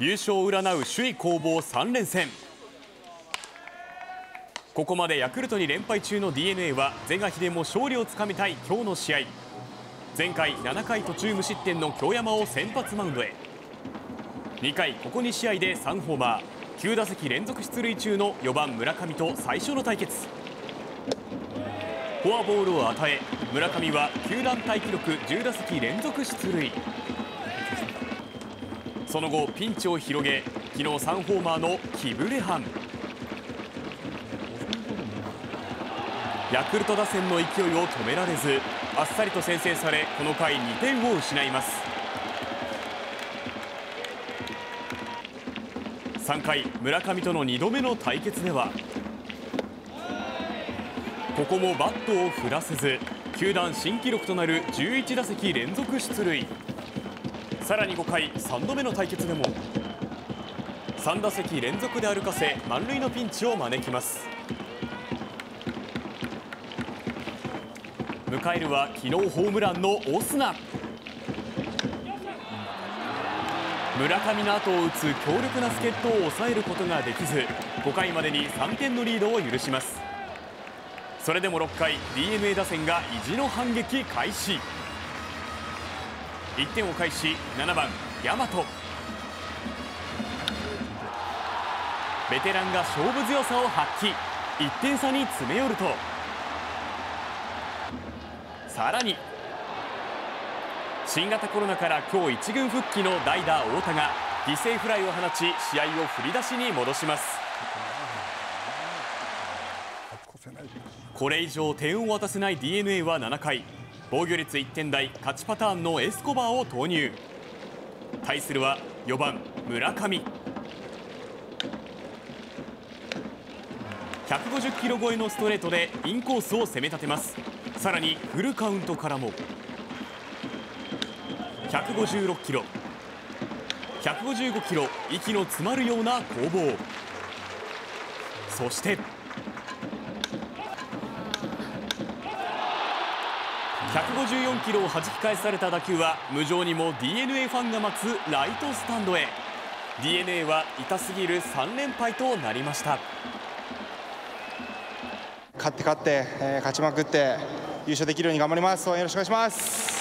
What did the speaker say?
優勝を占う首位攻防3連戦。ここまでヤクルトに連敗中の d n a は是が非でも勝利をつかみたい今日の試合。前回7回途中無失点の京山を先発マウンドへ。2回ここ2試合で3ホーマー9打席連続出塁中の4番村上と最初の対決。フォアボールを与え村上は球団タイ記録10打席連続出塁。その後ピンチを広げ昨日3ホーマーのキブレハン。ヤクルト打線の勢いを止められずあっさりと先制されこの回2点を失います。3回村上との2度目の対決ではここもバットを振らせず球団新記録となる11打席連続出塁。さらに5回3度目の対決でも3打席連続で歩かせ満塁のピンチを招きます。迎えるは昨日ホームランのオスナ。村上の後を打つ強力な助っ人を抑えることができず5回までに3点のリードを許します。それでも6回 d n a 打線が意地の反撃開始。1点を返し7番大和。ベテランが勝負強さを発揮。1点差に詰め寄ると。さらに。新型コロナから今日一軍復帰の代打太田が犠牲フライを放ち試合を振り出しに戻します。これ以上点を渡せない d n a は7回。防御率1点台勝ちパターンのエスコバーを投入。対するは4番村上。150キロ超えのストレートでインコースを攻め立てます。さらにフルカウントからも。156キロ。155キロ息の詰まるような攻防。そして154キロを弾き返された打球は無情にも d n a ファンが待つライトスタンドへ。D n a は痛すぎる3連敗となりました。勝って勝って、えー、勝ちまくって優勝できるように頑張ります。応援よろしくお願いします。